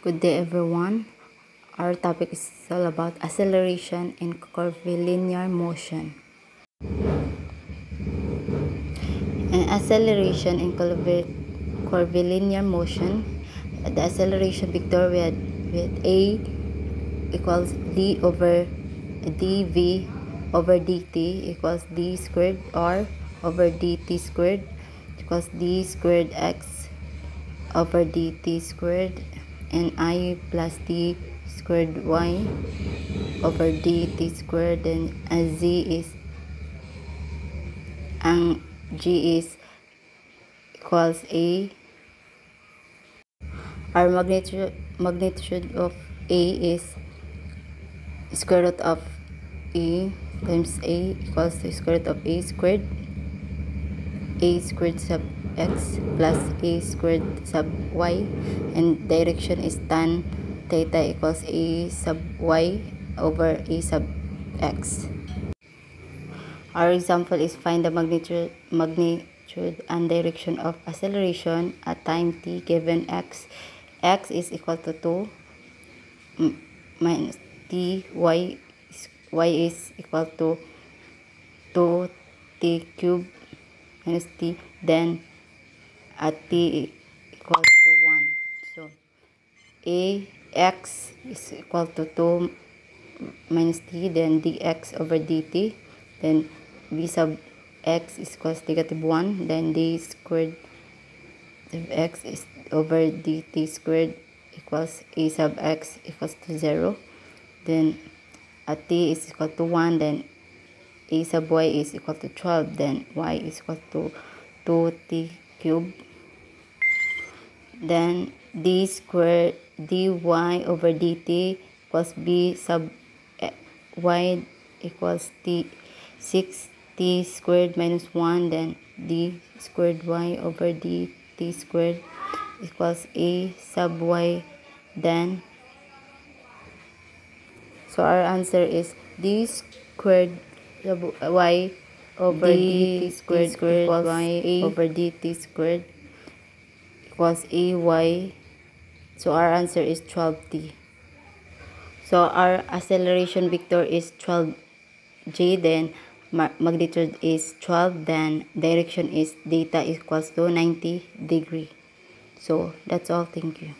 Good day everyone. Our topic is all about acceleration in curvilinear motion. Acceleration in curvilinear motion, the acceleration vector with, with A equals d over dv over dt equals d squared r over dt squared equals d squared x over dt squared and i plus d squared y over dt squared and as z is ang g is equals a. Our magnitude magnitude of a is square root of a times a equals to square root of a squared a squared sub x plus a squared sub y and direction is tan theta equals a sub y over a sub x. Our example is find the magnitude, magnitude and direction of acceleration at time t given x. x is equal to 2 minus t, y, y is equal to 2 t cube minus t then at t equals to 1 so a x is equal to 2 minus t then dx over dt then v sub x is equals negative 1 then d squared of x is over dt squared equals a sub x equals to 0 then at t is equal to 1 then a sub y is equal to 12 then y is equal to 2t cubed then d squared dy over dt equals b sub eh, y equals t 6t squared minus 1 then d squared y over dt squared equals a sub y then so our answer is d squared y over d, d squared, squared equals y a over dt squared equals ay. So our answer is 12t. So our acceleration vector is 12g then magnitude is 12 then direction is theta equals to 90 degree. So that's all. Thank you.